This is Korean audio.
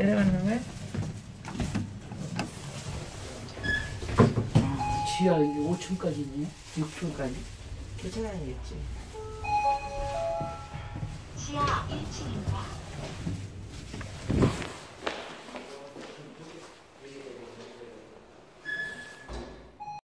내려가는 거야? 지하 5층까지네. 6층까지. 괜찮아야겠지. 지하 1층입니다.